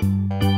Música